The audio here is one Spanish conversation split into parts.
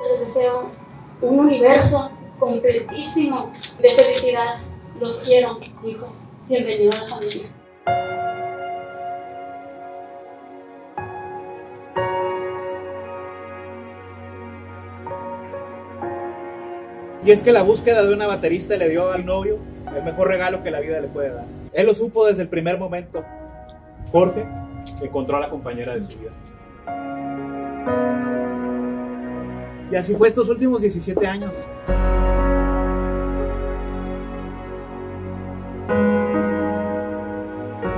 Les deseo un universo completísimo de felicidad. Los quiero, hijo. Bienvenido a la familia. Y es que la búsqueda de una baterista le dio al novio el mejor regalo que la vida le puede dar. Él lo supo desde el primer momento. Jorge encontró a la compañera de su vida. Y así fue estos últimos 17 años.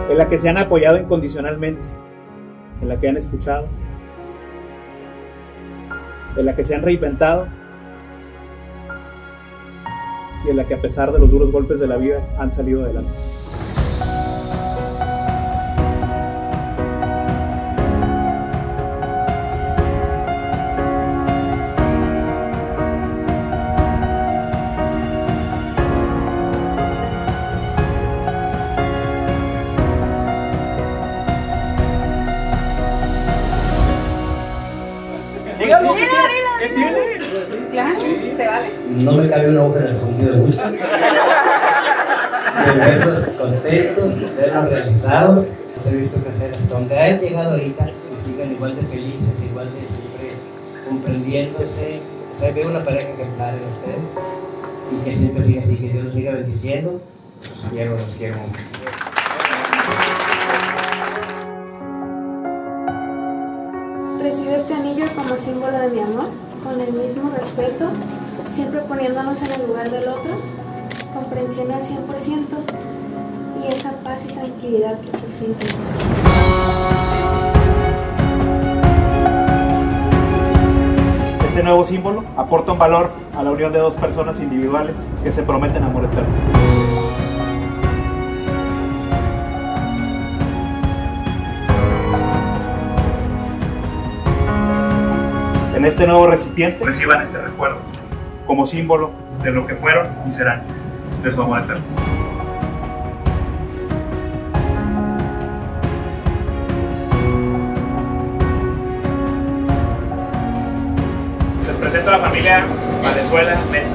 En la que se han apoyado incondicionalmente, en la que han escuchado, en la que se han reinventado y en la que a pesar de los duros golpes de la vida han salido adelante. Dígalo, ¿qué tiene? ¿Qué tiene? Claro, se vale. No me cabe una hoja en el sentido de gusto. De verlos contentos, verlos realizados. Los he visto crecer hasta donde han llegado ahorita, que sigan igual de felices, igual de siempre comprendiéndose. O sea, veo una pareja ejemplar en ustedes y que siempre siga así, que Dios los siga bendiciendo. Los quiero, los quiero mucho. Como símbolo de mi amor, con el mismo respeto, siempre poniéndonos en el lugar del otro, comprensión al 100% y esa paz y tranquilidad que por fin tenemos. Este nuevo símbolo aporta un valor a la unión de dos personas individuales que se prometen amor eterno. En este nuevo recipiente reciban este recuerdo como símbolo de lo que fueron y serán de su amor eterno. Les presento a la familia Valenzuela Mesa.